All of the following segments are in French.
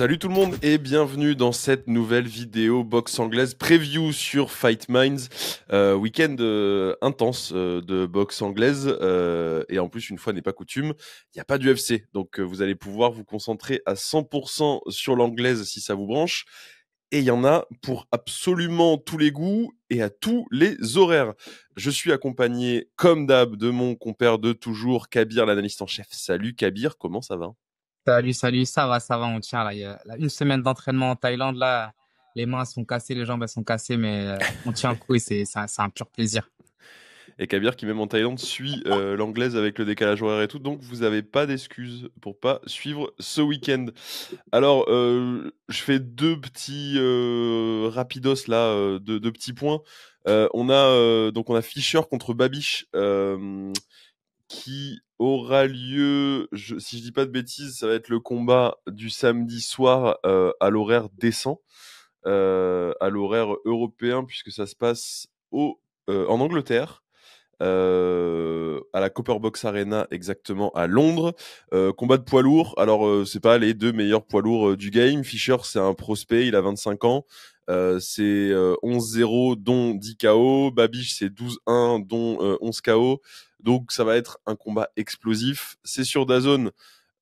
Salut tout le monde et bienvenue dans cette nouvelle vidéo box anglaise preview sur Fight Minds. Euh, week-end euh, intense euh, de boxe anglaise et en plus une fois n'est pas coutume, il n'y a pas d'UFC donc vous allez pouvoir vous concentrer à 100% sur l'anglaise si ça vous branche. Et il y en a pour absolument tous les goûts et à tous les horaires. Je suis accompagné, comme d'hab, de mon compère de toujours, Kabir, l'analyste en chef. Salut Kabir, comment ça va? Salut, salut, ça va, ça va, on tient là. Une semaine d'entraînement en Thaïlande là, les mains sont cassées, les jambes sont cassées, mais euh, on tient le coup et c'est un pur plaisir. Et Kabir qui même en Thaïlande suit euh, l'anglaise avec le décalage horaire et tout, donc vous n'avez pas d'excuses pour pas suivre ce week-end. Alors, euh, je fais deux petits rapidos là, deux, deux, petits points. on a donc on a Fischer contre Babiche qui aura lieu, je, si je dis pas de bêtises, ça va être le combat du samedi soir euh, à l'horaire décent, euh, à l'horaire européen, puisque ça se passe au, euh, en Angleterre. Euh, à la Copper Box Arena exactement à Londres. Euh, combat de poids lourd. Alors euh, c'est pas les deux meilleurs poids lourds du game. Fischer c'est un prospect, il a 25 ans. C'est 11-0 dont 10 KO. Babiche c'est 12-1 dont 11 KO. Donc ça va être un combat explosif. C'est sur Dazone.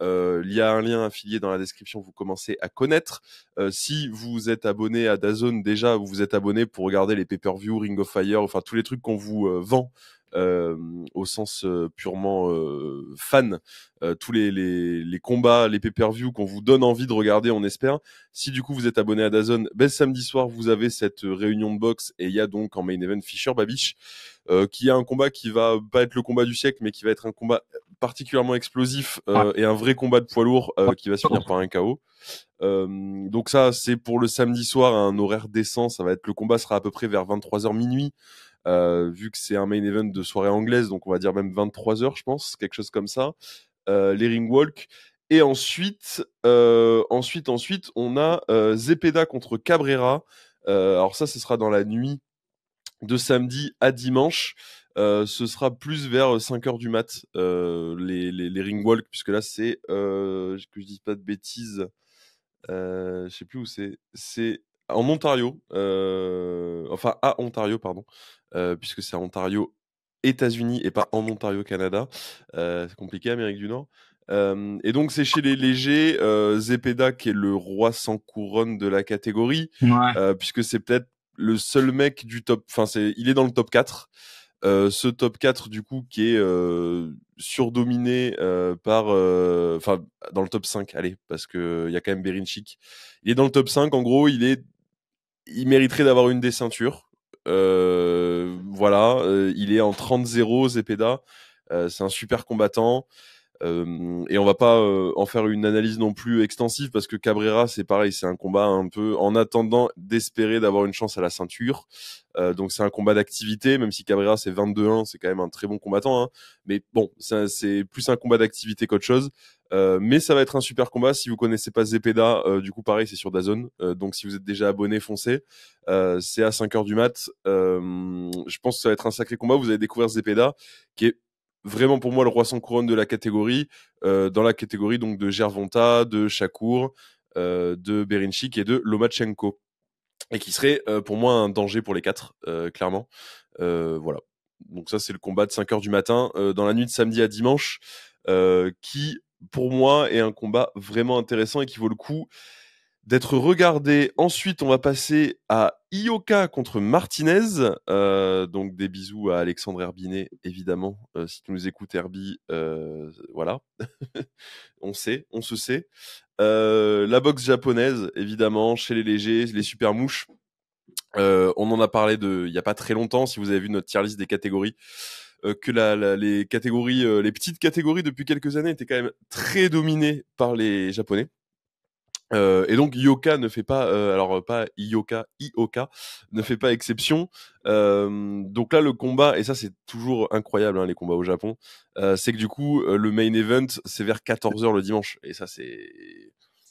Euh, il y a un lien affilié dans la description, vous commencez à connaître. Euh, si vous êtes abonné à Dazone déjà, vous vous êtes abonné pour regarder les pay-per-view, Ring of Fire, enfin tous les trucs qu'on vous euh, vend euh, au sens euh, purement euh, fan, tous les, les, les, combats, les pay-per-view qu'on vous donne envie de regarder, on espère. Si du coup vous êtes abonné à Dazon, ben, samedi soir vous avez cette réunion de boxe et il y a donc en main event Fisher Babish, qui a un combat qui va pas être le combat du siècle, mais qui va être un combat particulièrement explosif et un vrai combat de poids lourd qui va se finir par un KO. donc ça, c'est pour le samedi soir, un horaire décent. Ça va être le combat sera à peu près vers 23h minuit. Euh, vu que c'est un main event de soirée anglaise, donc on va dire même 23 heures, je pense, quelque chose comme ça. Euh, les ring walk. Et ensuite, euh, ensuite, ensuite, on a Zepeda contre Cabrera. alors ça, ce sera dans la nuit de samedi à dimanche. ce sera plus vers 5 heures du mat, les, les, les, ring walk, puisque là, c'est, que je dis pas de bêtises, je sais plus où c'est, c'est en Ontario, enfin à Ontario, pardon. Euh, puisque c'est Ontario, États-Unis et pas en Ontario, Canada. Euh, c'est compliqué, Amérique du Nord. Euh, et donc c'est chez les légers, Zepeda qui est le roi sans couronne de la catégorie, puisque c'est peut-être le seul mec du top, enfin c'est, il est dans le top 4. ce top 4 du coup qui est surdominé par, enfin dans le top 5, allez, parce que il y a quand même Berinchik. Il est dans le top 5, en gros, il est, il mériterait d'avoir une des ceintures. Euh, voilà, euh, il est en 30-0, Zepeda. Euh, c'est un super combattant. Et on va pas euh, en faire une analyse non plus extensive parce que Cabrera c'est pareil, c'est un combat un peu en attendant d'espérer d'avoir une chance à la ceinture. Euh, donc c'est un combat d'activité, même si Cabrera c'est 22-1, c'est quand même un très bon combattant. Hein. Mais bon, c'est plus un combat d'activité qu'autre chose. mais ça va être un super combat. Si vous connaissez pas Zepeda, du coup pareil c'est sur Dazone. donc si vous êtes déjà abonné, foncez. c'est à 5 heures du mat. je pense que ça va être un sacré combat. Vous allez découvrir Zepeda qui est vraiment pour moi le roi sans couronne de la catégorie, euh, dans la catégorie donc de Gervonta, de Shakur, euh, de Berinchik et de Lomachenko. Et qui serait euh, pour moi un danger pour les quatre, clairement. voilà. Donc ça c'est le combat de 5 heures du matin dans la nuit de samedi à dimanche, qui pour moi est un combat vraiment intéressant et qui vaut le coup d'être regardé. Ensuite, on va passer à Ioka contre Martinez. Euh, donc des bisous à Alexandre Herbinet, évidemment. Euh, si tu nous écoutes, Herbie, euh, voilà. on sait, on se sait. la boxe japonaise, évidemment, chez les légers, les super mouches. on en a parlé de, il n'y a pas très longtemps, si vous avez vu notre tier list des catégories. que la, les catégories, les petites catégories depuis quelques années étaient quand même très dominées par les japonais. Euh, et donc Yoka ne fait pas, euh, alors pas Ioka, Ioka ne fait pas exception. Euh, donc là le combat, et ça c'est toujours incroyable hein, les combats au Japon, euh, c'est que du coup euh, le main event c'est vers 14h le dimanche. Et ça c'est...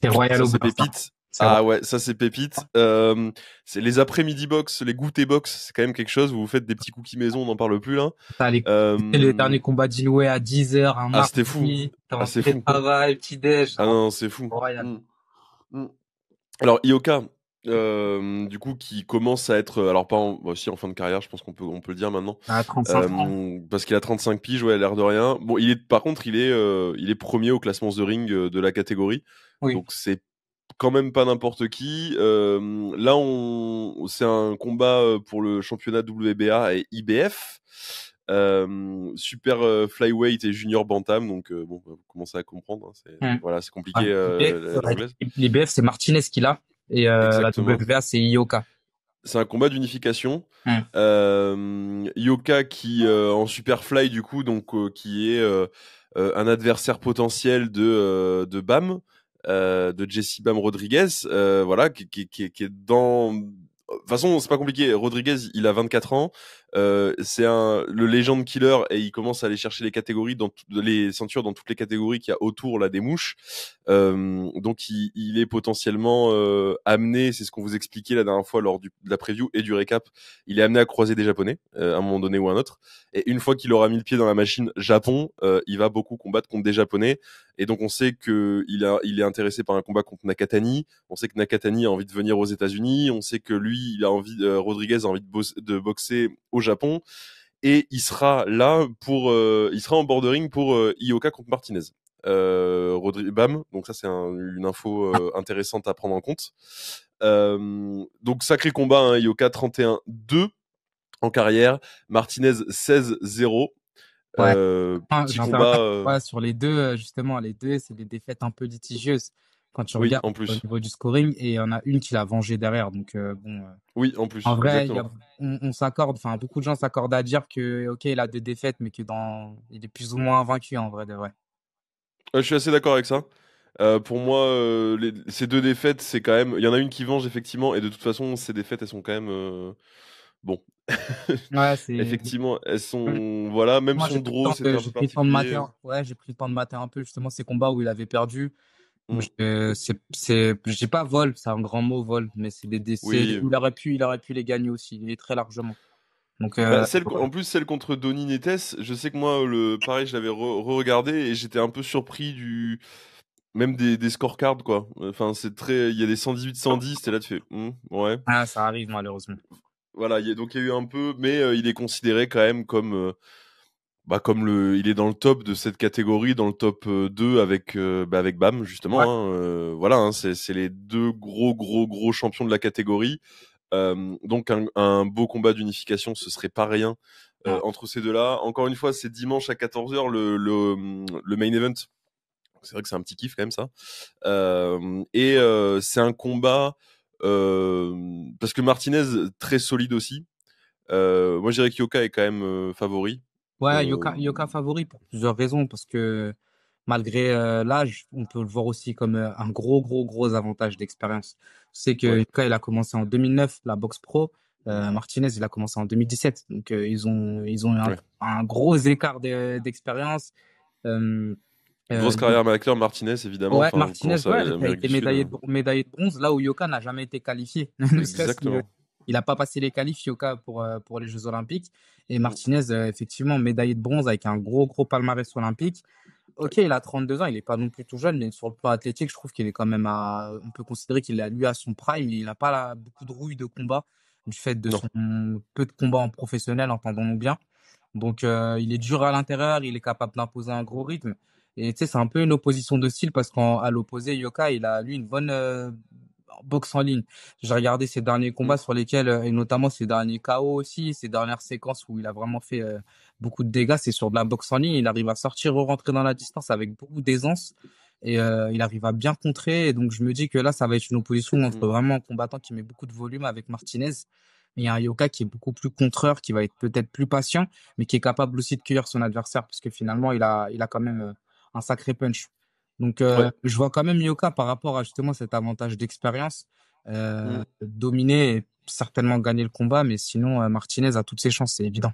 C'est royal au pépite. Ah ouais, ça c'est pépite. Euh, c'est les après-midi box, les goûter box, c'est quand même quelque chose. Vous vous faites des petits cookies maison, on n'en parle plus là. les, euh... les derniers combats d'Inoue à 10h, un Ah c'était fou. Ah c'est fou. Travail, petit déj. Ah non, c'est fou. Royal. Mm. Mmh. Alors, Ioka, euh, du coup, qui commence à être, alors pas en, aussi en fin de carrière, je pense qu'on peut, on peut le dire maintenant. À 35 ans. Euh, parce qu'il a 35 piges, ouais, l'air de rien. Bon, il est, par contre, il est, euh, il est premier au classement The Ring euh, de la catégorie. Oui. Donc c'est quand même pas n'importe qui. Euh, là, on, c'est un combat euh, pour le championnat WBA et IBF. Euh, super euh, flyweight et junior bantam donc euh, bon vous commencez à comprendre hein, c'est voilà c'est compliqué l'anglaise. L'IBF, c'est Martinez qui l'a. Et la. WBA, c'est Ioka. C'est un combat d'unification. Mm. Euh, Yoka qui en Superfly du coup donc qui est un adversaire potentiel de de Bam de Jesse Bam Rodriguez voilà qui, qui, qui, qui est dans de toute façon, c'est pas compliqué. Rodriguez, il a 24 ans. Euh, c'est un le legend killer et il commence à aller chercher les catégories dans les ceintures dans toutes les catégories qu'il y a autour là des mouches. Euh, donc il, il est potentiellement euh, amené, c'est ce qu'on vous expliquait la dernière fois lors du, de la preview et du récap, il est amené à croiser des japonais euh, à un moment donné ou à un autre. Et une fois qu'il aura mis le pied dans la machine Japon, euh, il va beaucoup combattre contre des japonais. Et donc on sait que il, a, il est intéressé par un combat contre Nakatani. On sait que Nakatani a envie de venir aux États-Unis. On sait que lui, il a envie, Rodriguez a envie de boxer au Japon. Et il sera là pour, euh, il sera en bordering pour euh, Ioka contre Martinez. Euh, Rodri- Bam, donc ça c'est un- une info euh, intéressante à prendre en compte. Donc sacré combat, hein, Ioka 31-2 en carrière, Martinez 16-0. Ouais. Euh, Ah, petit j'interviens combat. pas. euh, Ouais, sur les deux, justement, les deux, c'est des défaites un peu litigieuses quand tu Oui, regardes en plus. au niveau du scoring. Et il y en a une qui l'a vengé derrière. Donc, euh, bon, euh, Oui, en plus. en vrai, a- on, on s'accorde, enfin, beaucoup de gens s'accordent à dire que, ok, il a deux défaites, mais que dans, il est plus ou moins vaincu, en vrai, de vrai. Euh, je suis assez d'accord avec ça. Euh, pour moi, les- ces deux défaites, c'est quand même. Il y en a une qui venge effectivement, et de toute façon, ces défaites, elles sont quand même. Bon, Ouais, effectivement, elles sont. Voilà, même Moi, son draw, j'ai peu pris le temps de particulier. mater. Ouais, j'ai pris le temps de mater un peu, justement, ces combats où il avait perdu. Mm. Je- c'est, c'est, je dis pas vol, c'est un grand mot, vol, mais c'est des décès. Oui. Il aurait pu, il aurait pu les gagner aussi, il est très largement. Donc, Bah, euh, celle, en plus, celle contre Donny Netes, je sais que moi, le, pareil, je l'avais re- re-regardé et j'étais un peu surpris du. Même des, des scorecards, quoi. Enfin, c'est très. Il y a des 118-110, t'es là, tu fais. hmm, ouais. Ah, ça arrive malheureusement. Voilà, il y a, donc il y a eu un peu, mais euh, il est considéré quand même comme, euh, bah, comme le, il est dans le top de cette catégorie, dans le top euh, 2 avec, euh, bah, avec Bam justement. Ouais. hein, euh, voilà, hein, c'est, c'est les deux gros gros gros champions de la catégorie. Euh, donc un, un beau combat d'unification, ce serait pas rien euh, Ouais. entre ces deux-là. Encore une fois, c'est dimanche à 14h le, le, le main event. C'est vrai que c'est un petit kiff quand même ça. Euh, et euh, c'est un combat euh, parce que Martinez très solide aussi. Euh, moi, je dirais que Yoka est quand même euh, favori. Ouais, Euh, Yoka, Yoka favori pour plusieurs raisons, parce que malgré euh, l'âge, on peut le voir aussi comme euh, un gros, gros, gros avantage d'expérience. C'est que Ouais. Yoka, il a commencé en 2009, la boxe pro. Euh, Martinez, il a commencé en 2017. Donc, ils ont, ils ont un, Ouais. un gros écart de- d'expérience. Euh, Grosse carrière amateur, Martinez évidemment. Ouais, Enfin, Martinez, ouais, il a été médaillé de, médaillé de bronze, là où Yoka n'a jamais été qualifié. Exactement. Il n'a pas passé les qualifs, Yoka, pour, euh, pour les Jeux Olympiques. Et Martinez, euh, effectivement, médaillé de bronze avec un gros, gros palmarès olympique. Ok, il a 32 ans, il n'est pas non plus tout jeune, mais sur le plan athlétique, je trouve qu'il est quand même à. On peut considérer qu'il a lui à son prime. Il n'a pas là, beaucoup de rouille de combat du fait de Non. son peu de combats en professionnel, entendons-nous bien. Donc, euh, il est dur à l'intérieur, il est capable d'imposer un gros rythme. Et tu sais, c'est un peu une opposition de style parce qu'à l'opposé, Yoka, il a lui une bonne euh, boxe en ligne. J'ai regardé ses derniers combats sur lesquels, euh, et notamment ses derniers KO aussi, ses dernières séquences où il a vraiment fait euh, beaucoup de dégâts, c'est sur de la boxe en ligne. Il arrive à sortir, rentrer dans la distance avec beaucoup d'aisance et euh, il arrive à bien contrer. Et donc, je me dis que là, ça va être une opposition entre Mhm. vraiment un combattant qui met beaucoup de volume avec Martinez et un Yoka qui est beaucoup plus contreur, qui va être peut-être plus patient, mais qui est capable aussi de cueillir son adversaire parce que finalement, il a, il a quand même un sacré punch. Donc, euh, Ouais. je vois quand même Yoka par rapport à justement cet avantage d'expérience euh, dominer et certainement gagner le combat, mais sinon euh, Martinez a toutes ses chances, c'est évident.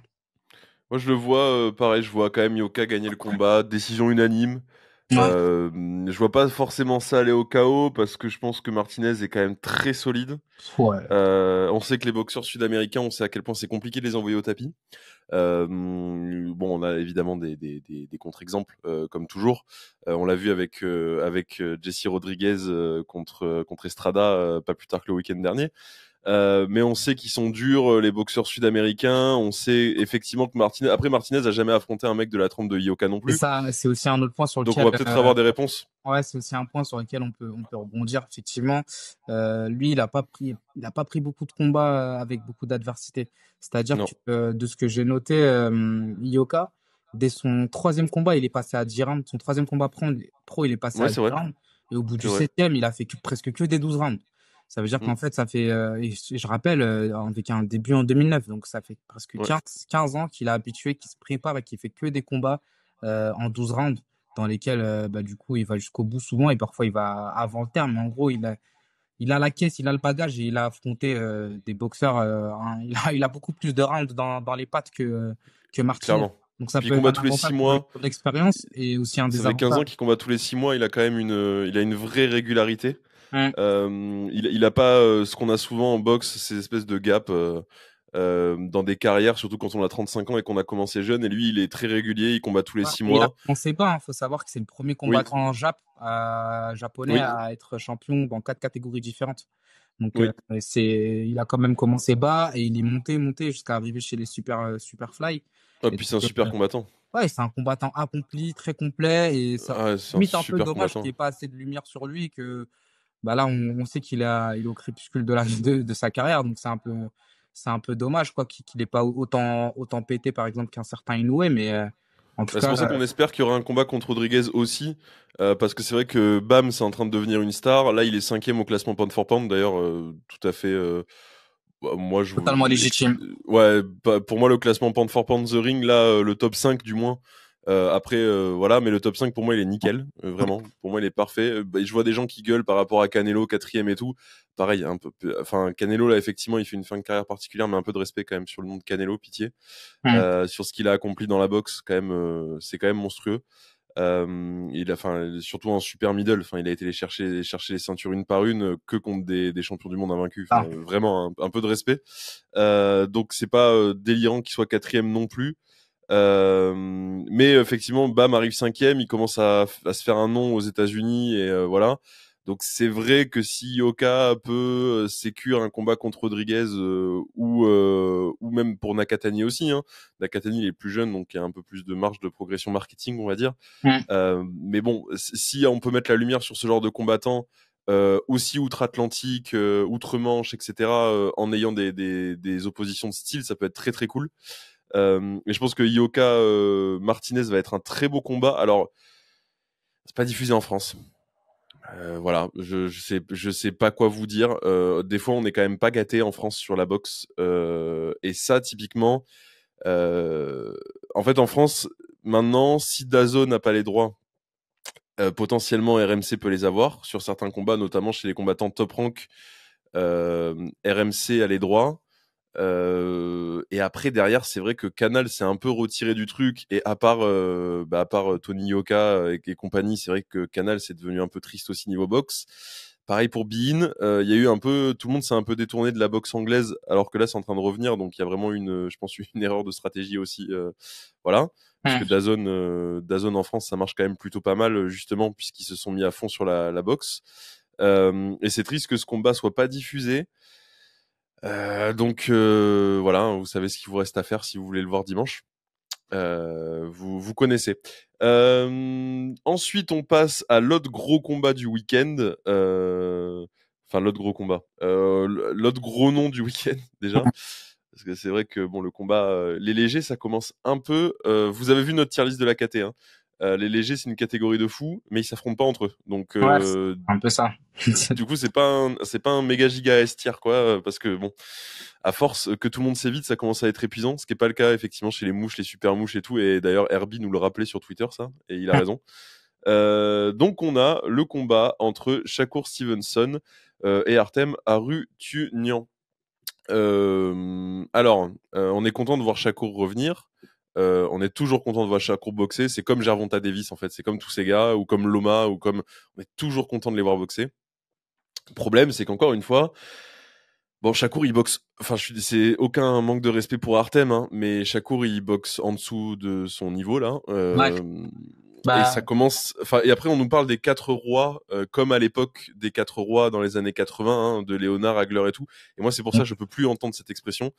Moi, je le vois, pareil, je vois quand même Yoka gagner le combat, décision unanime. Euh, je vois pas forcément ça aller au chaos parce que je pense que Martinez est quand même très solide. Euh, on sait que les boxeurs sud-américains, on sait à quel point c'est compliqué de les envoyer au tapis. Euh, bon, on a évidemment des, des, des, des contre-exemples, comme toujours. on l'a vu avec, avec Jesse Rodriguez contre, contre Estrada, pas plus tard que le week-end dernier. Euh, mais on sait qu'ils sont durs, euh, les boxeurs sud-américains. On sait effectivement que Martinez. Après, Martinez a jamais affronté un mec de la trempe de Ioka non plus. ça, c'est aussi un autre point sur lequel. Donc on va peut-être avoir euh, des réponses. Ouais, c'est aussi un point sur lequel on peut on peut rebondir. Effectivement, euh, lui, il a pas pris il a pas pris beaucoup de combats avec beaucoup d'adversité. C'est-à-dire que de ce que j'ai noté, Ioka, dès son troisième combat, il est passé à 10 rounds. Son troisième combat pro, pro il est passé à 10 rounds. Et au bout du septième, il a fait presque que des 12 rounds. Ça veut dire mmh. qu'en fait, ça fait, euh, je rappelle, euh, avec un début en 2009, donc ça fait presque 15, ans qu'il a habitué, qu'il se prépare et qu'il fait que des combats euh, en 12 rounds dans lesquels, bah, du coup, il va jusqu'au bout souvent et parfois il va avant le terme. Mais en gros, il a, il a la caisse, il a le bagage et il a affronté des boxeurs. il, a, il a beaucoup plus de rounds dans, dans les pattes que, que Martin. Donc ça Puis peut il combat tous les 6 mois. L'expérience et aussi un des. 15 ans qu'il combat tous les 6 mois, il a quand même une, il a une vraie régularité. Euh, il, il a pas euh, ce qu'on a souvent en boxe, ces espèces de gaps. Euh, dans des carrières, surtout quand on a 35 ans et qu'on a commencé jeune. Et lui, il est très régulier, il combat tous les 6 mois. On sait pas, il faut savoir que c'est le premier combattant Jap, japonais à être champion dans quatre catégories différentes. Donc, c'est, il a quand même commencé bas et il est monté, monté jusqu'à arriver chez les super, super fly. et puis c'est un super combattant. Ouais, c'est un combattant accompli, très complet et ça ah, un, un peu dommage qu'il n'y ait pas assez de lumière sur lui que bah là, on, sait qu'il a, il est au crépuscule de, la, de, de sa carrière, donc c'est un peu, c'est un peu dommage quoi qu'il n'ait pas autant, autant pété par exemple qu'un certain Inoue, mais euh, en tout cas. C'est pour ça qu'on espère qu'il y aura un combat contre Rodriguez aussi, euh, parce que c'est vrai que Bam, c'est en train de devenir une star. Là, il est cinquième au classement pound for pound, d'ailleurs, euh, tout à fait. Bah, moi, je totalement légitime. Ouais, bah, pour moi, le classement pound for pound the ring, là, le top 5 du moins. Euh, après, euh, voilà, mais le top 5 pour moi il est nickel, euh, vraiment. Pour moi il est parfait. Bah, je vois des gens qui gueulent par rapport à Canelo quatrième et tout. Pareil, un peu. Enfin, Canelo là effectivement il fait une fin de carrière particulière, mais un peu de respect quand même sur le nom de Canelo, pitié, sur ce qu'il a accompli dans la boxe, quand même, c'est quand même monstrueux. il a, enfin, surtout en super middle. Enfin, il a été les chercher, chercher les ceintures une par une, que contre des, des champions du monde invaincus. Ah. Vraiment, un, un, peu de respect. donc, c'est pas délirant qu'il soit quatrième non plus. Euh, mais effectivement, Bam arrive cinquième, il commence à, à, se faire un nom aux États-Unis et euh, voilà. Donc c'est vrai que si Yoka peut euh, sécure un combat contre Rodriguez ou ou même pour Nakatani aussi, hein. Nakatani il est plus jeune donc il y a un peu plus de marge de progression marketing on va dire. mais bon, si on peut mettre la lumière sur ce genre de combattant aussi outre-Atlantique, outre-Manche, etc. en ayant des, des, des oppositions de style, ça peut être très très cool. Euh, mais je pense que Yoka euh, Martinez va être un très beau combat. Alors, c'est pas diffusé en France. Euh, voilà, je, je sais je sais pas quoi vous dire. Des fois, on est quand même pas gâté en France sur la boxe. Et ça, typiquement, en fait, en France, maintenant, si Dazo n'a pas les droits, potentiellement RMC peut les avoir sur certains combats, notamment chez les combattants top rank. RMC a les droits. Euh, et après derrière, c'est vrai que Canal s'est un peu retiré du truc. Et à part, euh, bah, à part euh, Tony Yoka et, et compagnie, c'est vrai que Canal c'est devenu un peu triste aussi niveau boxe. Pareil pour Bein, il y a eu un peu, tout le monde s'est un peu détourné de la boxe anglaise, alors que là c'est en train de revenir. Donc il y a vraiment une, je pense une erreur de stratégie aussi, voilà. Parce que Dazone, Dazone en France, ça marche quand même plutôt pas mal justement puisqu'ils se sont mis à fond sur la, la boxe. et c'est triste que ce combat soit pas diffusé. Euh, donc euh, voilà, vous savez ce qu'il vous reste à faire si vous voulez le voir dimanche. Euh, vous, vous connaissez. ensuite, on passe à l'autre gros combat du week-end. Enfin, l'autre gros combat. l'autre gros nom du week-end, déjà. Parce que c'est vrai que bon, le combat, les légers, ça commence un peu. vous avez vu notre tier list de la KT. Hein. Euh, les légers, c'est une catégorie de fous, mais ils s'affrontent pas entre eux. Donc, euh, un peu ça. du coup, c'est pas c'est pas un méga giga S tier quoi, euh, parce que bon, à force que tout le monde s'évite, ça commence à être épuisant, ce qui est pas le cas effectivement chez les mouches, les super mouches et tout. Et d'ailleurs, Herbie nous le rappelait sur Twitter ça, et il a raison. donc, on a le combat entre Shakur Stevenson et Artem Arutunian. alors, on est content de voir Shakur revenir. On est toujours content de voir Shakur boxer. C'est comme Gervonta Davis en fait. C'est comme tous ces gars ou comme Loma ou comme on est toujours content de les voir boxer. Le problème, c'est qu'encore une fois, Bon, Shakur, il boxe. Enfin, c'est aucun manque de respect pour Artem, hein, mais Shakur, il boxe en dessous de son niveau là. Euh, bah et ça commence. Enfin, et après, on nous parle des quatre rois, euh, comme à l'époque des quatre rois dans les années 80, hein, de Léonard, Hagler et tout. Et moi, c'est pour ça que je peux plus entendre cette expression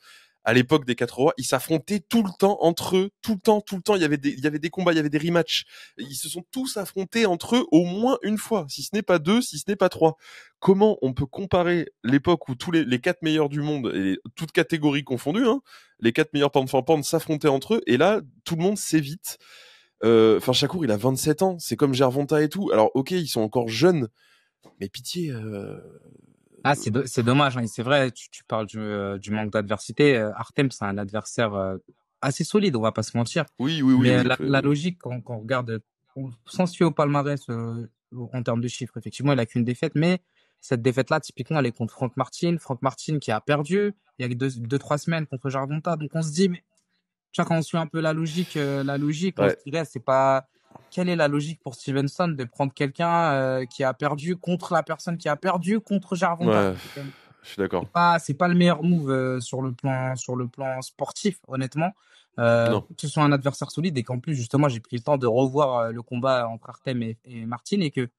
à l'époque des quatre rois, ils s'affrontaient tout le temps entre eux, tout le temps, tout le temps. Il y avait des, il y avait des combats, il y avait des rematchs. Ils se sont tous affrontés entre eux au moins une fois, si ce n'est pas deux, si ce n'est pas trois. Comment on peut comparer l'époque où tous les, les quatre meilleurs du monde, et toutes catégories confondues, hein, les quatre meilleurs pound for pound s'affrontaient entre eux, et là, tout le monde s'évite. Euh, enfin, Chakour, il a 27 ans, c'est comme Gervonta et tout. Alors, ok, ils sont encore jeunes, mais pitié, euh, ah, c'est dommage. Hein. C'est vrai, tu, tu parles du, euh, du manque d'adversité. Euh, Artem, c'est un adversaire euh, assez solide, on va pas se mentir. Oui, oui, oui. Mais la, la, logique, quand, quand on regarde, sans se au palmarès en termes de chiffres, effectivement, il a qu'une défaite, mais cette défaite-là, typiquement, elle est contre Franck Martin. Franck Martin qui a perdu il y a deux, deux trois semaines contre Jarvonta. Donc on se dit, mais tu vois, quand on suit un peu la logique, la logique, on se dirait, c'est pas quelle est la logique pour Stevenson de prendre quelqu'un euh, qui a perdu contre la personne qui a perdu contre ouais, Je suis d'accord. C'est pas, pas le meilleur move euh, sur le plan sur le plan sportif, honnêtement. Euh, que ce soit un adversaire solide et qu'en plus justement j'ai pris le temps de revoir euh, le combat entre Artem et, et Martin et que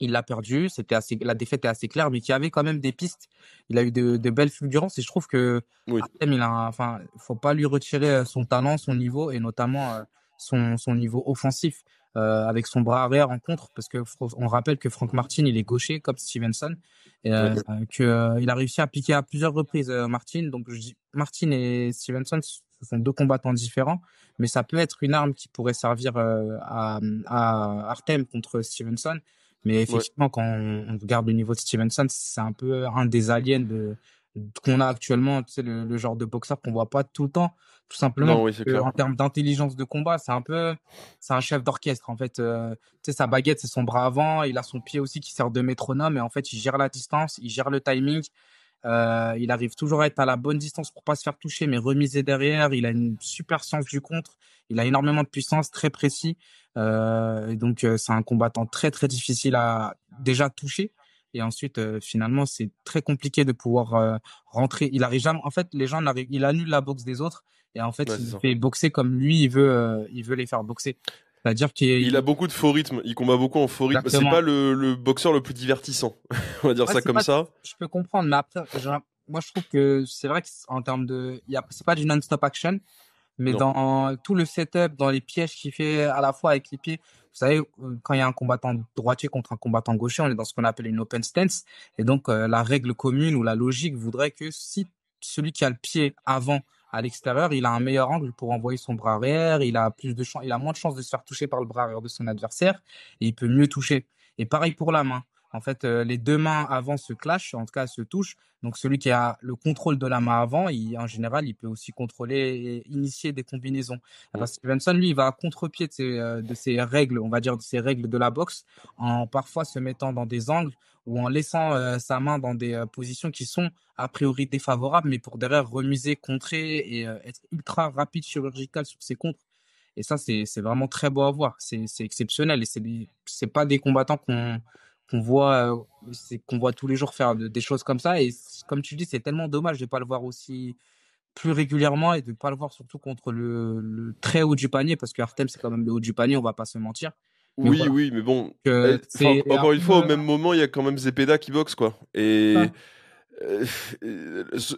il l'a perdu, c'était assez, la défaite est assez claire, mais qu'il y avait quand même des pistes. Il a eu de, de belles fulgurances et je trouve que oui. Artem, il a, enfin, faut pas lui retirer son talent, son niveau et notamment son, son niveau offensif euh, avec son bras arrière en contre, parce que on rappelle que Frank Martin il est gaucher comme Stevenson, et euh, que euh, il a réussi à piquer à plusieurs reprises euh, Martin. Donc je dis Martin et Stevenson ce sont deux combattants différents, mais ça peut être une arme qui pourrait servir à, à Artem contre Stevenson. Mais effectivement, quand on regarde le niveau de Stevenson, c'est un peu un des aliens de, qu'on a actuellement, tu sais, le, le genre de boxeur qu'on voit pas tout le temps, tout simplement. en termes d'intelligence de combat, c'est un peu, c'est un chef d'orchestre en fait. Euh, tu sais, sa baguette, c'est son bras avant, il a son pied aussi qui sert de métronome, et en fait, il gère la distance, il gère le timing. Euh, il arrive toujours à être à la bonne distance pour pas se faire toucher, mais remiser derrière. Il a une super science du contre. Il a énormément de puissance, très précis. Euh, et donc, euh, c'est un combattant très très difficile à déjà toucher et ensuite euh, finalement c'est très compliqué de pouvoir euh, rentrer il arrive jamais en fait les gens n'arrivent il annule la boxe des autres et en fait il fait boxer comme lui il veut euh, il veut les faire boxer c'est-à-dire qu'il il a beaucoup de faux rythmes, il combat beaucoup en faux rythme. C'est pas le, le, boxeur le plus divertissant, on va dire ça comme ça. Je peux comprendre, mais après, moi je trouve que c'est vrai qu'en termes de, c'est pas du non-stop action, mais dans tout le setup, dans les pièges qu'il fait à la fois avec les pieds, vous savez, quand il y a un combattant droitier contre un combattant gaucher, on est dans ce qu'on appelle une open stance. Et donc, euh, la règle commune ou la logique voudrait que si celui qui a le pied avant à l'extérieur, il a un meilleur angle pour envoyer son bras arrière, il a plus de il a moins de chances de se faire toucher par le bras arrière de son adversaire et il peut mieux toucher. Et pareil pour la main. En fait, euh, les deux mains avant se clashent, en tout cas se touchent. Donc celui qui a le contrôle de la main avant, il, en général, il peut aussi contrôler et initier des combinaisons. Alors Stevenson, lui, il va à contre-pied de ses, euh, de ses règles, on va dire de ses règles de la boxe, en parfois se mettant dans des angles ou en laissant euh, sa main dans des positions qui sont a priori défavorables, mais pour derrière remiser, contrer et être ultra rapide, chirurgical sur ses contres. Et ça, c'est vraiment très beau à voir. C'est exceptionnel et c'est c'est pas des combattants qu'on qu'on voit, euh, c'est qu'on voit tous les jours faire des choses comme ça. Et comme tu dis, c'est tellement dommage de pas le voir aussi plus régulièrement et de pas le voir surtout contre le, le très haut du panier parce que Artem c'est quand même le haut du panier, on va pas se mentir. oui, oui, mais bon. Eh, encore une fois, au même moment, il y a quand même Zepeda qui boxe quoi. Et euh,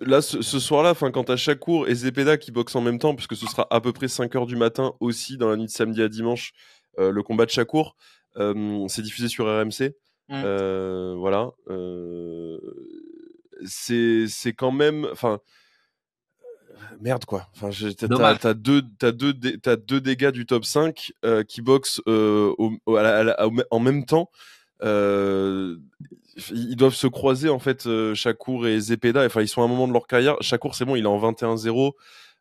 là, ce, soir-là, enfin, quand à chaque cours et Zepeda qui boxe en même temps, puisque ce sera à peu près 5 heures du matin aussi dans la nuit de samedi à dimanche, euh, le combat de Chakour, c'est diffusé sur RMC. Mmh. Euh, voilà. Euh, c'est quand même, enfin merde quoi. Enfin, t'as deux, deux, t'as deux dégâts du top 5 euh, qui boxent euh, en même temps. Euh, ils doivent se croiser en fait, Chakour et Zepeda. Enfin, ils sont à un moment de leur carrière. Chakour, c'est bon, il est en 21-0.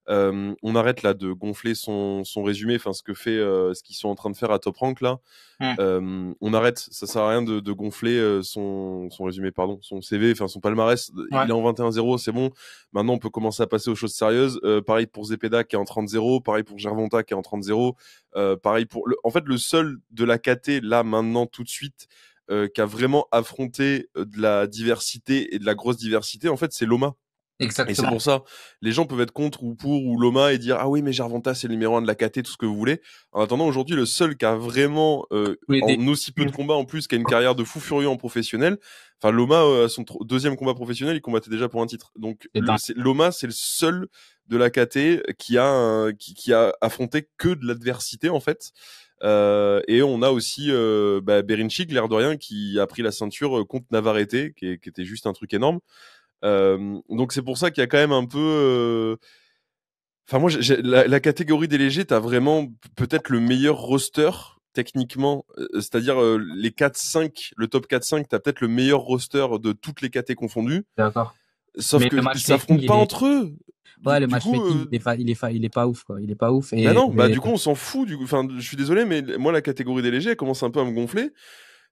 Euh, on arrête là de gonfler son, son résumé, enfin ce que fait, euh, ce qu'ils sont en train de faire à Top Rank là. Mm. Euh, on arrête, ça sert à rien de, de gonfler son, son résumé, pardon, son CV, enfin son palmarès. Ouais. Il est en 21-0, c'est bon. Maintenant, on peut commencer à passer aux choses sérieuses. Pareil pour Zepeda qui est en 30-0, pareil pour Gervonta qui est en 30-0, euh, pareil pour. Le... En fait, le seul de la KT là maintenant tout de suite qui a vraiment affronté de la diversité et de la grosse diversité, en fait, c'est Loma. Et c'est Exactement. pour ça, les gens peuvent être contre ou pour ou Loma et dire ah oui mais Gervonta c'est le numéro un de la KT, tout ce que vous voulez. En attendant aujourd'hui le seul qui a vraiment euh, en aussi peu de Mm. combats en plus, qui a une carrière de fou furieux en professionnel. Enfin Loma euh, à son deuxième combat professionnel, il combattait déjà pour un titre. Donc le- Loma c'est le seul de la KT qui a un- qui, qui a affronté que de l'adversité en fait. Euh, et on a aussi euh, bah, Berinchik, l'air de rien, qui a pris la ceinture euh, contre Navarrete, qui, est- qui était juste un truc énorme. Donc c'est pour ça qu'il y a quand même un peu. Enfin moi, la, la catégorie des légers, t'as vraiment peut-être le meilleur roster techniquement, c'est-à-dire euh, les 4-5, le top 4-5, t'as peut-être le meilleur roster de toutes les KT confondues. D'accord. Sauf Mais que ils s'affrontent pas est- entre eux. Ouais, le coup, matchmaking, euh, il est, fa- il est fa- il est pas ouf, quoi. Il est pas ouf. Et, Bah non, bah du coup on s'en fout. Du enfin, je suis désolé, mais moi la catégorie des légers elle commence un peu à me gonfler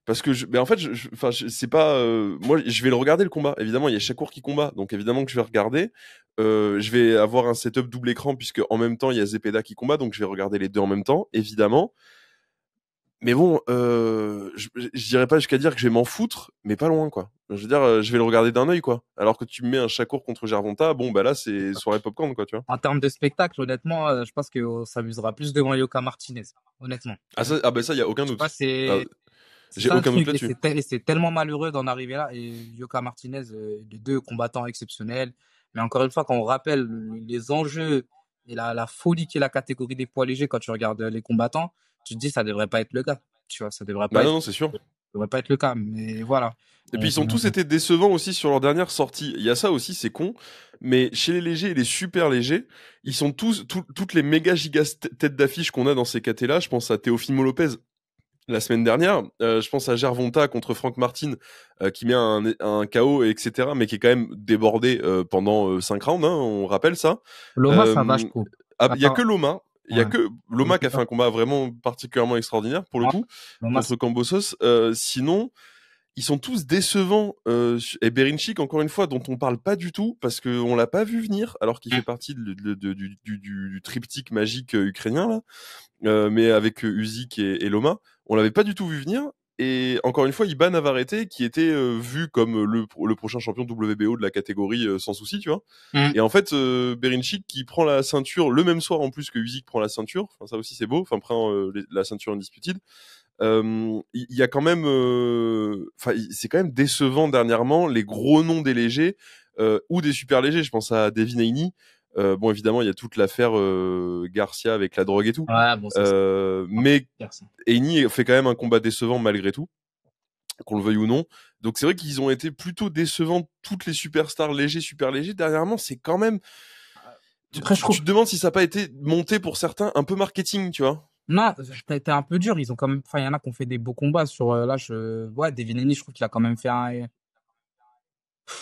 parce que, je, en fait, je, je- enfin, je- c'est pas, euh, moi, je vais le regarder le combat. Évidemment, il y a Shakur qui combat, donc évidemment que je vais regarder. Euh, je vais avoir un setup double écran puisque en même temps il y a Zepeda qui combat, donc je vais regarder les deux en même temps, évidemment. Mais bon, euh, je, je je dirais pas jusqu'à dire que je vais m'en foutre, mais pas loin, quoi. Je veux dire, je vais le regarder d'un œil, quoi. Alors que tu me mets un Shakur contre Gervonta, bon, bah là, c'est soirée popcorn, quoi, tu vois. En termes de spectacle, honnêtement, je pense qu'on s'amusera plus devant Yoka Martinez. Honnêtement. Ah, ça, ah bah ça, il y a aucun Je sais doute. pas, c'est. Ah, c'est j'ai aucun doute là-dessus. c'est tellement malheureux d'en arriver là. Et Yoka Martinez, euh, les deux combattants exceptionnels. Mais encore une fois, quand on rappelle les enjeux et la, la folie qui est la catégorie des poids légers quand tu regardes les combattants, tu te dis ça devrait pas être le cas. Tu vois, ça devrait pas, Bah être, non, non, c'est sûr. ça devrait pas être le cas. Mais voilà. Et puis ils ont On- tous été décevants aussi sur leur dernière sortie. Il y a ça aussi, c'est con. Mais chez les légers et les super légers, ils sont tous, tout- toutes les méga gigas têtes d'affiche qu'on a dans ces KT-là. Je pense à Teofimo Lopez la semaine dernière. Euh, je pense à Gervonta contre Frank Martin euh, qui met un, un KO, etc. Mais qui est quand même débordé euh, pendant 5 rounds. Hein, on rappelle ça. Loma, ça Euh, va, je trouve. Ah, Il y a que Loma. Il y a que Loma qui a fait un combat vraiment particulièrement extraordinaire pour le coup Loma, contre Cambosos. Euh, sinon, ils sont tous décevants. Euh, et Berinchik, encore une fois, dont on parle pas du tout parce qu'on l'a pas vu venir, alors qu'il Mm. fait partie de- de- de- du, du- du- du triptyque magique euh, ukrainien là, Euh, mais avec euh, Usyk et, et Loma, on l'avait pas du tout vu venir. Et encore une fois, Iban Navarrete, qui était euh, vu comme le, le prochain champion WBO de la catégorie euh, sans souci, tu vois. Mm. Et en fait, euh, Berinchik qui prend la ceinture le même soir en plus que Usyk prend la ceinture. Enfin, ça aussi c'est beau. Enfin, prend euh, les- la ceinture indisputed. Euh, Il y, y a quand même, euh, enfin, c'est quand même décevant dernièrement les gros noms des légers euh, ou des super légers. Je pense à Devin Haney. Euh, bon, évidemment, il y a toute l'affaire euh, Garcia avec la drogue et tout. Ouais, bon, Euh, mais. Haney fait quand même un combat décevant malgré tout, qu'on le veuille ou non. Donc c'est vrai qu'ils ont été plutôt décevants toutes les superstars légers, super légers. Dernièrement, c'est quand même. Tu, Après, je trouve- tu te demandes si ça n'a pas été monté pour certains un peu marketing, tu vois. Non, t'as été un peu dur. Ils ont quand même, enfin, il y en a qui ont fait des beaux combats sur, là, je, ouais, Devin Haney, je trouve qu'il a quand même fait un,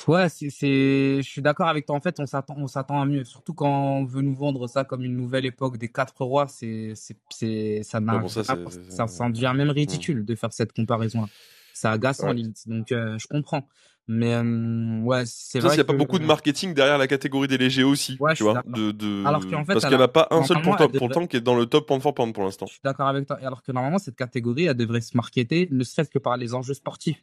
ouais, c'est, c'est, je suis d'accord avec toi. En fait, on s'attend, on s'attend à mieux. Surtout quand on veut nous vendre ça comme une nouvelle époque des quatre rois, c'est, c'est, c'est, ça n'a, Ouais, bon, ça, ça, ça, ça en devient même ridicule de faire cette comparaison-là. C'est agaçant, Ouais. limite. Donc, euh, je comprends. Mais, euh, ouais, c'est Ça, vrai il n'y a pas beaucoup de marketing derrière la catégorie des légers aussi, Ouais, tu vois. De, de... Alors qu'en fait, Parce elle qu'il n'y en a- a pas un seul pour devrait- temps qui est dans le top pound for pound pour l'instant. Je suis d'accord avec toi. Alors que normalement, cette catégorie, elle devrait se marketer, ne serait-ce que par les enjeux sportifs.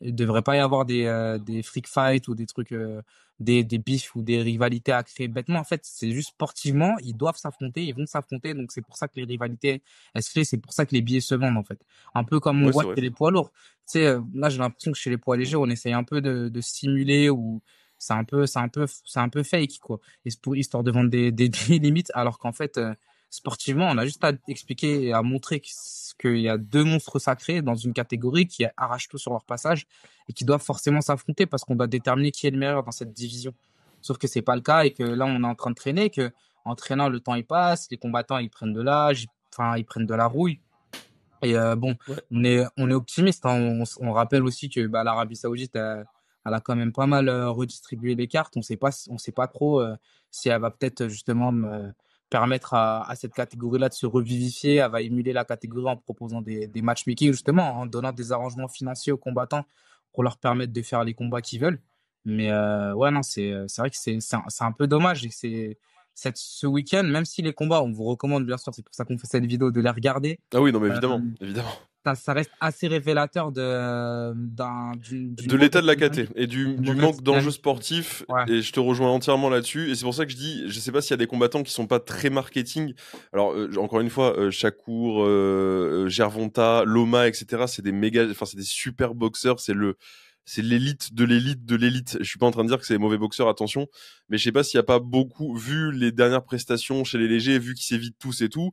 Il devrait pas y avoir des, euh, des freak fights ou des trucs, euh, des, des bifs ou des rivalités à créer bêtement. En fait, c'est juste sportivement, ils doivent s'affronter, ils vont s'affronter. Donc, c'est pour ça que les rivalités, elles se créent, c'est pour ça que les billets se vendent, en fait. Un peu comme on Ouais, voit chez les poids lourds. Tu sais, euh, là, j'ai l'impression que chez les poids légers, on essaye un peu de, de stimuler ou c'est un peu, c'est un peu, c'est un peu fake, quoi. Et pour, histoire de vendre des, des, des limites, alors qu'en fait, euh, sportivement, on a juste à expliquer et à montrer qu'il y a deux monstres sacrés dans une catégorie qui arrachent tout sur leur passage et qui doivent forcément s'affronter parce qu'on doit déterminer qui est le meilleur dans cette division. Sauf que c'est pas le cas et que là, on est en train de traîner, que en traînant, le temps il passe, les combattants ils prennent de l'âge, ils- enfin ils prennent de la rouille. Et euh, bon, Ouais. on est on est optimiste. hein. On, on rappelle aussi que bah, l'Arabie Saoudite a, elle a quand même pas mal redistribué les cartes. On sait pas, on sait pas trop si elle va peut-être justement permettre à, cette catégorie-là de se revivifier. Elle va émuler la catégorie en proposant des, des matchmaking, justement, en donnant des arrangements financiers aux combattants pour leur permettre de faire les combats qu'ils veulent. Mais euh, ouais, non, c'est vrai que c'est un, peu dommage. Et c'est ce week-end, même si les combats, on vous recommande bien sûr, c'est pour ça qu'on fait cette vidéo, de les regarder. Ah oui, non, mais évidemment, euh, évidemment ça, reste assez révélateur de, de l'état de la KT et du, manque d'enjeux sportifs. Et je te rejoins entièrement là-dessus. Et c'est pour ça que je dis, je sais pas s'il y a des combattants qui sont pas très marketing. Alors, euh, encore une fois, euh, Shakur, euh, Gervonta, Loma, etc., c'est des méga, enfin, c'est des super boxeurs. C'est le, c'est l'élite de l'élite de l'élite. Je suis pas en train de dire que c'est mauvais boxeurs, attention, mais je sais pas s'il y a pas beaucoup vu les dernières prestations chez les légers, vu qu'ils s'évitent tous et tout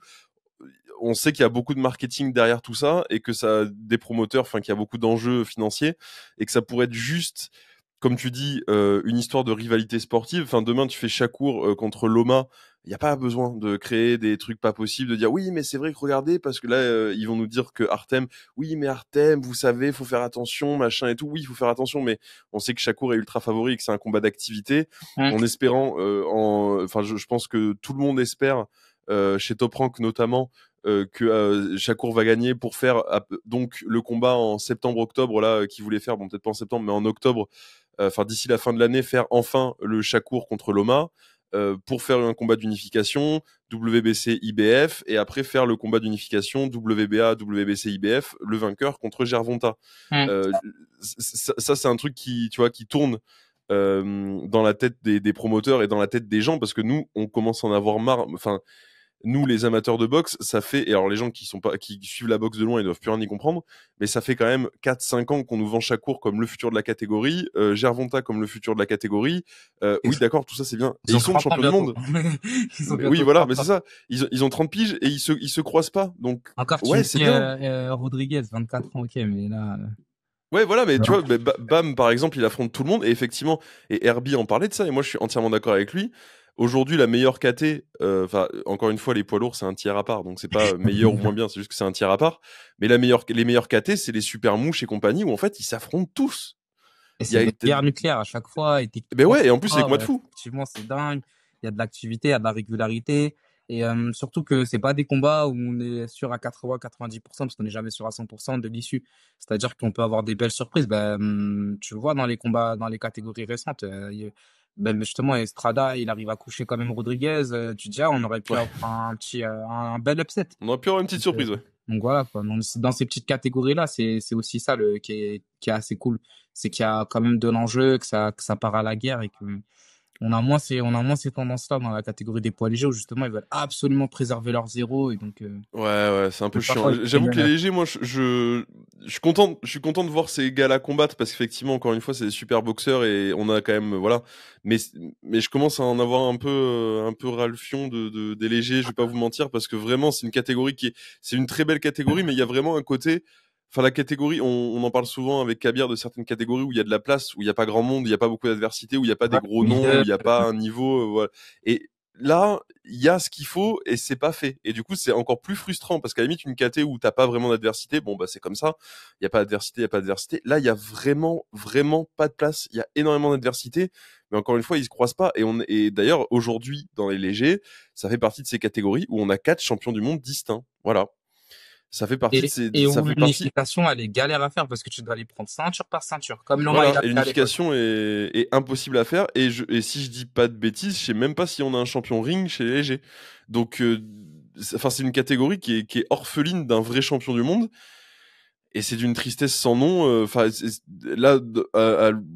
on sait qu'il y a beaucoup de marketing derrière tout ça et que ça des promoteurs, enfin qu'il y a beaucoup d'enjeux financiers et que ça pourrait être juste, comme tu dis, euh, une histoire de rivalité sportive. Enfin demain tu fais Chakour euh, contre Loma, il n'y a pas besoin de créer des trucs pas possibles, de dire oui mais c'est vrai que regardez parce que là euh, ils vont nous dire que Artem, oui mais Artem, vous savez, faut faire attention, machin et tout. Oui, il faut faire attention, mais on sait que Chakour est ultra favori et que c'est un combat d'activité. En espérant, en, enfin je, je, pense que tout le monde espère. Chez Top Rank notamment euh, que euh, Chakour va gagner pour faire donc le combat en septembre-octobre là euh, qu'il voulait faire, bon peut-être pas en septembre, mais en octobre, enfin d'ici la fin de l'année, faire enfin le Chakour contre Loma. pour faire un combat d'unification WBC IBF et après faire le combat d'unification WBA WBC IBF le vainqueur contre Gervonta ça, ça c'est un truc qui tu vois qui tourne dans la tête des, des, promoteurs et dans la tête des gens parce que nous on commence à en avoir marre enfin nous les amateurs de boxe, ça fait et alors les gens qui sont pas qui suivent la boxe de loin, ils doivent plus rien y comprendre, mais ça fait quand même 4 5 ans qu'on nous vend Chakour comme le futur de la catégorie, euh, Gervonta comme le futur de la catégorie. Euh, oui, d'accord, tout ça c'est bien. Ils, sont champions du monde. oui, voilà, mais c'est ça. Ils, ils ont 30 piges et ils se ils se croisent pas. Donc Encore ouais, c'est bien. Euh, Rodriguez 24 ans, OK, mais là euh, Ouais, voilà, mais tu vois, Bam, par exemple, il affronte tout le monde, et effectivement, et Herbie en parlait de ça, et moi je suis entièrement d'accord avec lui. Aujourd'hui, la meilleure KT, euh, encore une fois, les poids lourds, c'est un tiers à part, donc c'est pas meilleur ou moins bien, c'est juste que c'est un tiers à part. Mais la meilleure, les meilleures KT, c'est les super mouches et compagnie où en fait, ils s'affrontent tous. Et c'est une guerre nucléaire à chaque fois. Et ben ouais, et en plus, c'est quoi de fou. Effectivement, c'est dingue. Il y a de l'activité, il y a de la régularité. Et euh, surtout que c'est pas des combats où on est sûr à 80-90% parce qu'on n'est jamais sûr à 100% de l'issue. C'est-à-dire qu'on peut avoir des belles surprises. Ben, hum, tu vois dans les combats, dans les catégories récentes, euh, ben justement Estrada il arrive à coucher quand même Rodriguez euh, tu dis ah, on aurait pu avoir un petit euh, un bel upset. On aurait pu avoir une petite surprise ouais. donc voilà quoi. Dans ces petites catégories là c'est c'est aussi ça le qui est qui est assez cool. C'est qu'il y a quand même de l'enjeu que ça que ça part à la guerre et que on a moins ces on a moins ces tendances là dans la catégorie des poids légers où justement ils veulent absolument préserver leur zéro et donc euh, ouais ouais c'est un peu chiant. j'avoue que les légers moi je, je, je suis content je suis content de voir ces gars là combattre parce qu'effectivement encore une fois c'est des super boxeurs et on a quand même voilà. Mais mais je commence à en avoir un peu euh, un peu ras le fion de, de des légers je vais pas vous mentir parce que vraiment c'est une catégorie qui est c'est une très belle catégorie mais il y a vraiment un côté Enfin, la catégorie, on, en parle souvent avec Kabir de certaines catégories où il y a de la place, où il n'y a pas grand monde, il n'y a pas beaucoup d'adversité, où il n'y a pas des gros noms, où il n'y a pas un niveau. Euh, voilà. Et là, il y a ce qu'il faut et c'est pas fait. Et du coup, c'est encore plus frustrant parce qu'à la limite, une caté où t'as pas vraiment d'adversité, bon bah c'est comme ça. Il y a pas d'adversité, il y a pas d'adversité. Là, il y a vraiment, vraiment pas de place. Il y a énormément d'adversité, mais encore une fois, ils se croisent pas. Et on et d'ailleurs aujourd'hui dans les légers, ça fait partie de ces catégories où on a quatre champions du monde distincts. Voilà. Ça fait partie et, de ces. Et ça fait l'unification, elle est galère à faire parce que tu dois les prendre ceinture par ceinture. Comme voilà, l'unification est, est, impossible à faire. Et, je, et si je dis pas de bêtises, je sais même pas si on a un champion ring chez les légers. Donc, euh, enfin, c'est une catégorie qui est, qui est orpheline d'un vrai champion du monde. Et c'est d'une tristesse sans nom. Euh, enfin, là,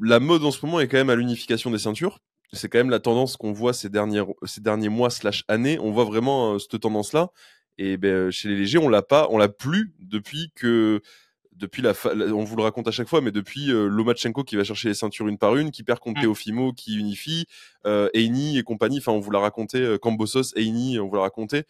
la mode en ce moment est quand même à l'unification des ceintures. C'est quand même la tendance qu'on voit ces derniers, ces derniers mois slash années. On voit vraiment euh, cette tendance-là. Et ben, euh, chez les légers, on l'a pas, on l'a plus depuis que depuis la, on vous le raconte à chaque fois, mais depuis euh, Lomachenko qui va chercher les ceintures une par une, qui perd contre mmh. Teofimo, qui unifie, euh, Eini et compagnie. Enfin, on vous l'a raconté, euh, Cambosos, Eini, on vous l'a raconté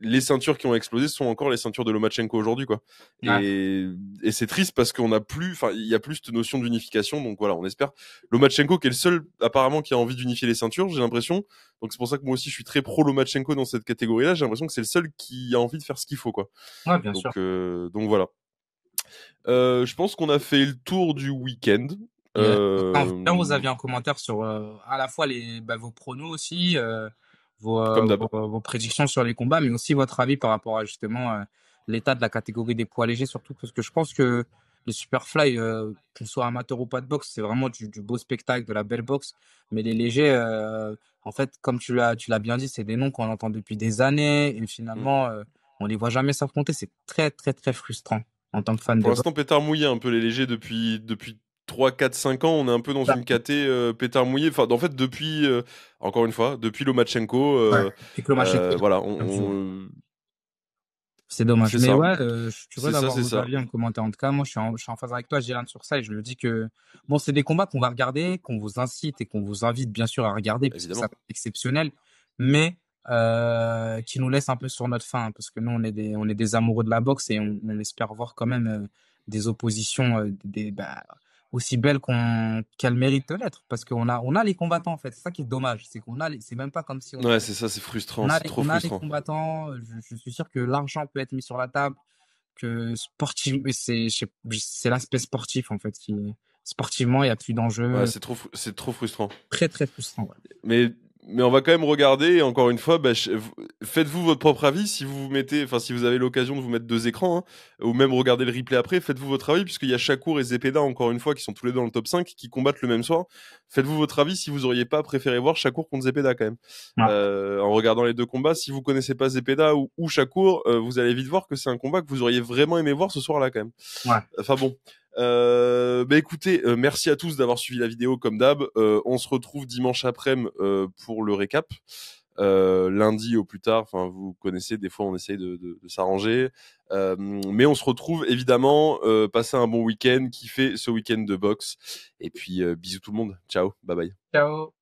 les ceintures qui ont explosé sont encore les ceintures de Lomachenko aujourd'hui, quoi. Et, et c'est triste parce qu'on a plus, enfin, il y a plus cette notion d'unification. Donc voilà, on espère. Lomachenko qui est le seul apparemment qui a envie d'unifier les ceintures, j'ai l'impression. Donc c'est pour ça que moi aussi je suis très pro Lomachenko dans cette catégorie-là. J'ai l'impression que c'est le seul qui a envie de faire ce qu'il faut, quoi. Ouais, bien donc, sûr. Euh, donc voilà. Euh, je pense qu'on a fait le tour du week-end. Euh... Vous aviez un commentaire sur à la fois les, bah, vos pronos aussi, vos, vos, vos, prédictions sur les combats, mais aussi votre avis par rapport à justement l'état de la catégorie des poids légers, surtout parce que je pense que les Superfly, euh, qu'on soit amateur ou pas de boxe, c'est vraiment du, beau spectacle, de la belle boxe. Mais les légers, euh, en fait, comme tu l'as, tu l'as bien dit, c'est des noms qu'on entend depuis des années et finalement, mm. euh, on les voit jamais s'affronter. C'est très, très, très frustrant en tant que fan Pour l'instant, pétard mouillé un peu les légers depuis, depuis 3, 4, 5 ans. On est un peu dans bah. une caté euh, pétard mouillé. Enfin, en fait, depuis, encore une fois, depuis Lomachenko, ouais. voilà, on c'est dommage. Mais ouais, euh, suis curieux d'avoir vos avis en commentaire. En tout cas, moi, je suis en, je suis en phase avec toi, Gérard, sur ça. Et je me dis que, bon, c'est des combats qu'on va regarder, qu'on vous incite et qu'on vous invite, bien sûr, à regarder, parce que c'est exceptionnel. Mais, euh, qui nous laisse un peu sur notre faim, hein, parce que nous, on est des, on est des amoureux de la boxe et on, on espère voir quand même euh, des oppositions, euh, des, bah, aussi belle qu'on qu'elle mérite de l'être. Parce qu'on a on a les combattants en fait. C'est ça qui est dommage. C'est qu'on a c'est même pas comme si on ouais c'est ça c'est frustrant c'est trop on a les combattants. Je, suis sûr que l'argent peut être mis sur la table que sportif c'est c'est l'aspect sportif en fait qui sportivement il y a plus d'enjeux. Ouais, c'est trop c'est trop frustrant. Très très frustrant ouais. mais mais on va quand même regarder. encore une fois, bah, faites-vous votre propre avis. Si vous vous mettez, enfin, si vous avez l'occasion de vous mettre deux écrans, hein, ou même regarder le replay après, faites-vous votre avis, puisqu'il y a Shakur et Zepeda, encore une fois, qui sont tous les deux dans le top 5, qui combattent le même soir. Faites-vous votre avis si vous auriez pas préféré voir Shakur contre Zepeda, quand même. Euh, en regardant les deux combats, si vous connaissez pas Zepeda ou, ou Shakur, euh, vous allez vite voir que c'est un combat que vous auriez vraiment aimé voir ce soir-là, quand même. Ouais. Enfin bon. Euh, bah écoutez, euh, merci à tous d'avoir suivi la vidéo comme d'hab. Euh, on se retrouve dimanche après-midi euh, pour le récap. lundi au plus tard, enfin vous connaissez, des fois on essaye de, de, de s'arranger, mais on se retrouve évidemment. passer un bon week-end, kiffer ce week-end de boxe, et puis bisous tout le monde, ciao, bye bye. Ciao.